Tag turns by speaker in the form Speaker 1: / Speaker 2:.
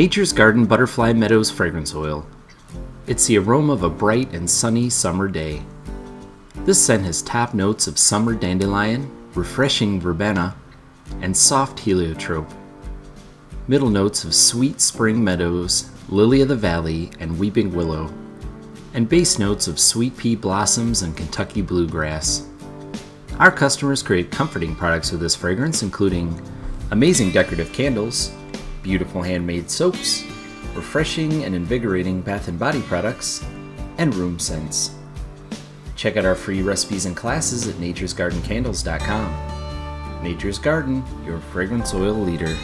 Speaker 1: Nature's Garden Butterfly Meadows Fragrance Oil. It's the aroma of a bright and sunny summer day. This scent has top notes of summer dandelion, refreshing verbena, and soft heliotrope. Middle notes of sweet spring meadows, lily of the valley, and weeping willow. And base notes of sweet pea blossoms and Kentucky bluegrass. Our customers create comforting products with this fragrance, including amazing decorative candles, beautiful handmade soaps, refreshing and invigorating bath and body products, and room scents. Check out our free recipes and classes at naturesgardencandles.com. Nature's Garden, your fragrance oil leader.